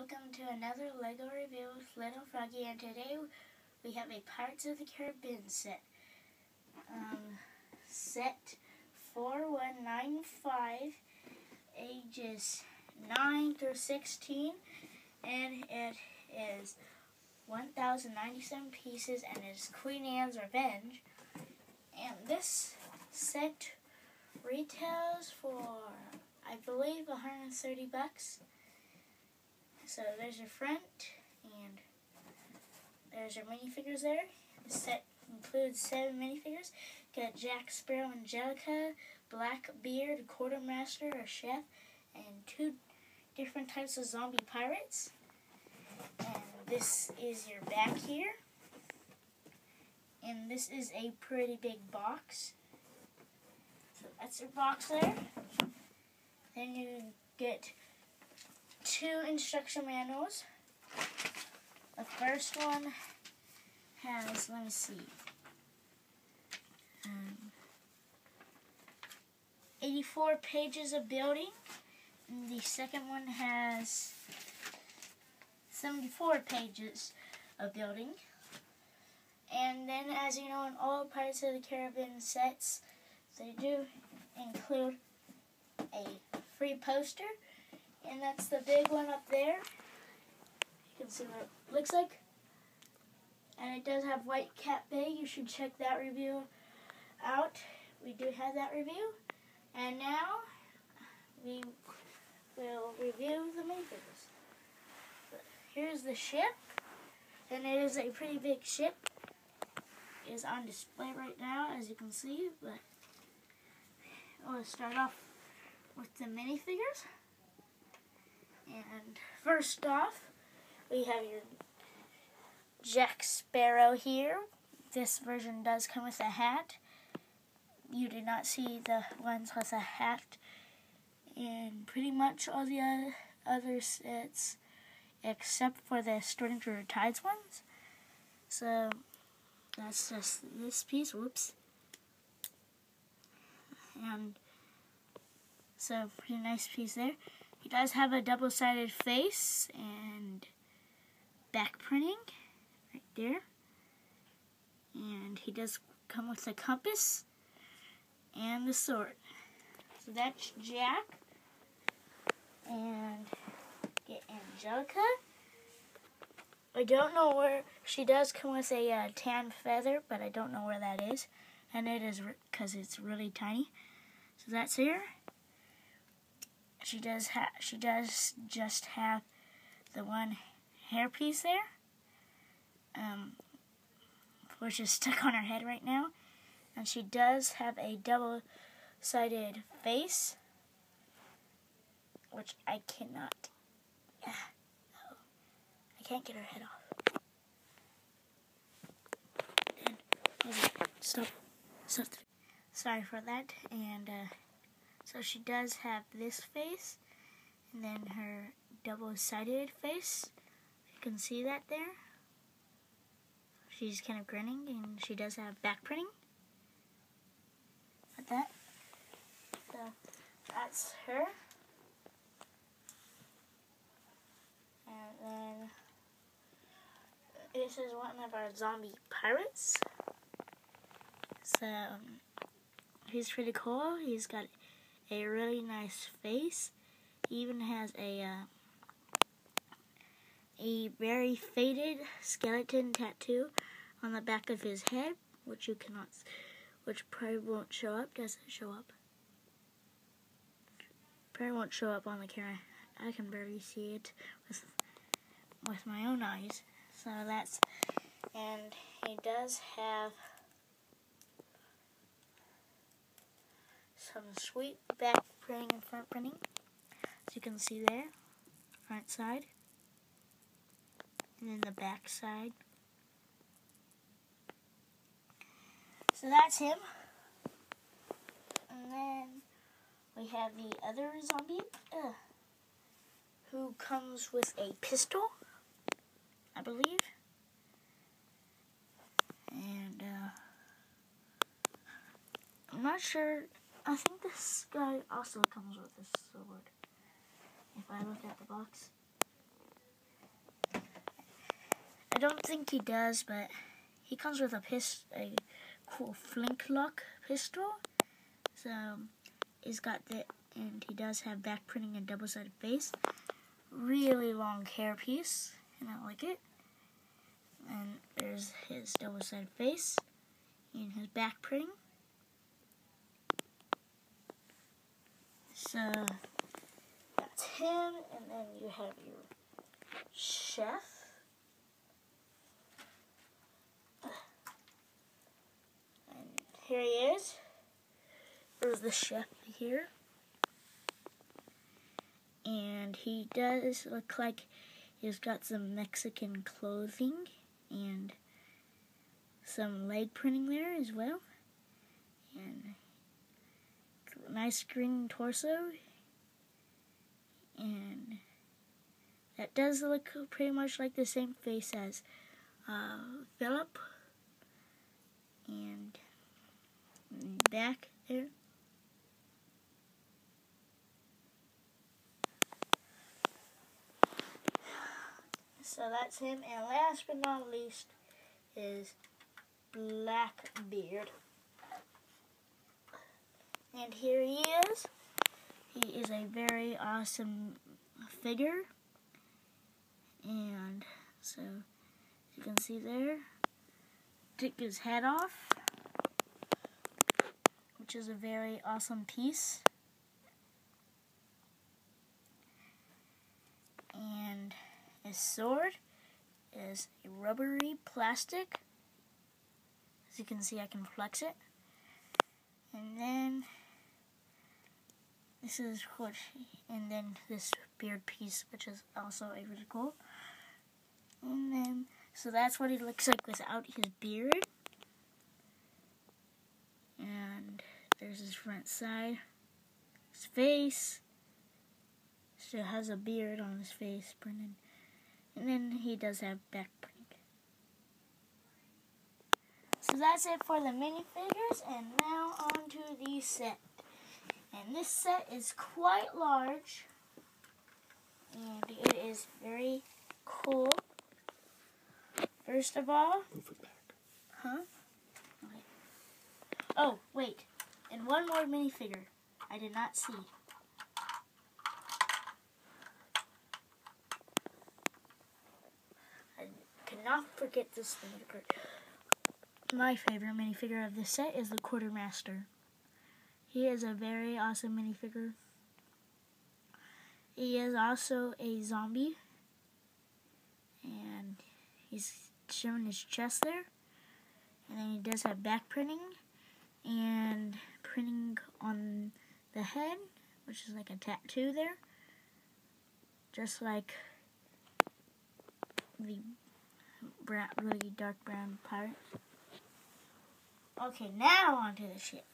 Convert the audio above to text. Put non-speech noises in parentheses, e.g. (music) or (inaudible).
welcome to another LEGO review with Little Froggy, and today we have a Pirates of the Caribbean set. Um, set 4195, ages 9 through 16, and it is 1,097 pieces, and is Queen Anne's Revenge. And this set retails for, I believe, 130 bucks. So there's your front, and there's your minifigures there. The set includes seven minifigures. Got Jack Sparrow, Angelica, Blackbeard, Quartermaster, or Chef, and two different types of zombie pirates. And this is your back here. And this is a pretty big box. So that's your box there. Then you get two instruction manuals. The first one has, let me see, um, 84 pages of building. And the second one has 74 pages of building. And then, as you know, in all Pirates of the Caribbean sets, they do include a free poster and that's the big one up there. You can see what it looks like. And it does have Whitecap Bay. You should check that review out. We do have that review. And now we will review the minifigures. Here's the ship. And it is a pretty big ship. It is on display right now, as you can see. But we'll start off with the minifigures. And first off, we have your Jack Sparrow here. This version does come with a hat. You do not see the ones with a hat in pretty much all the other sets except for the Stranger Tides ones. So that's just this piece. Whoops. And so pretty nice piece there. He does have a double-sided face and back printing right there. And he does come with a compass and the sword. So that's Jack. And get Angelica. I don't know where, she does come with a uh, tan feather, but I don't know where that is. And it is because it's really tiny. So that's here she does have she does just have the one hairpiece there, um, which is stuck on her head right now, and she does have a double-sided face, which I cannot. Yeah, (sighs) I can't get her head off. And, stop, stop. Sorry for that, and. Uh, so she does have this face, and then her double-sided face. You can see that there. She's kind of grinning, and she does have back printing. Like that. So that's her. And then this is one of our zombie pirates. So um, he's pretty cool. He's got a really nice face. He even has a uh, a very faded skeleton tattoo on the back of his head, which you cannot, which probably won't show up. Does it show up? Probably won't show up on the camera. I can barely see it with with my own eyes. So that's, and he does have some sweet back printing and front printing. As you can see there, front side, and then the back side. So that's him. And then we have the other zombie, uh, who comes with a pistol, I believe. And, uh, I'm not sure I think this guy also comes with a sword. If I look at the box. I don't think he does, but he comes with a pist a cool flintlock pistol. So he's got the and he does have back printing and double sided face. Really long hair piece, and I like it. And there's his double sided face and his back printing. So that's him, and then you have your chef. And here he is. There's the chef here. And he does look like he's got some Mexican clothing and some leg printing there as well. And nice green torso. And that does look pretty much like the same face as uh, Philip. And back there. So that's him. And last but not least is Blackbeard. And here he is. He is a very awesome figure. And so, you can see there, took his head off, which is a very awesome piece. And his sword is rubbery plastic. As you can see, I can flex it. And then this is what, and then this beard piece, which is also a really cool. And then, so that's what he looks like without his beard. And there's his front side, his face. Still has a beard on his face, printed. And then he does have back printing. So that's it for the minifigures, and now on to the set. And this set is quite large, and it is very cool. First of all, Move it back. huh? Okay. Oh, wait, and one more minifigure I did not see. I cannot forget this minifigure. My favorite minifigure of this set is the Quartermaster. He is a very awesome minifigure. He is also a zombie. And he's showing his chest there. And then he does have back printing and printing on the head, which is like a tattoo there. Just like the brown, really dark brown pirate. Okay, now onto the ship.